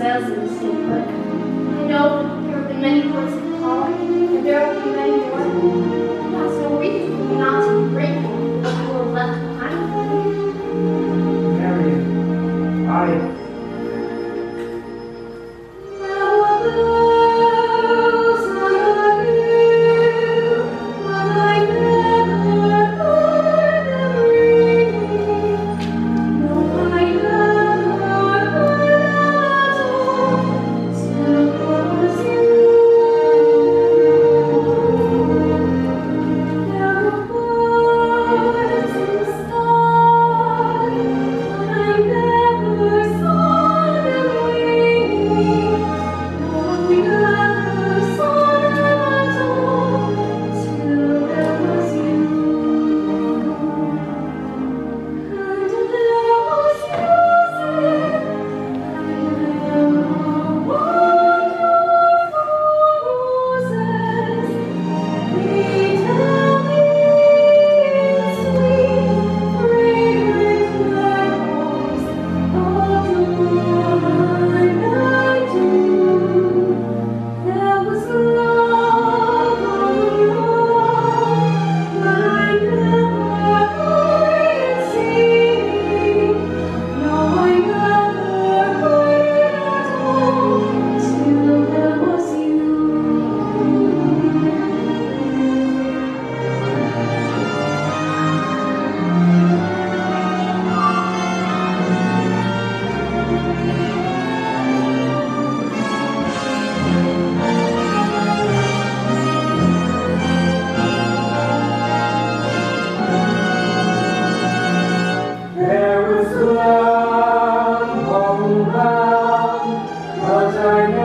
sails in the I know there will be many ports I'm sorry.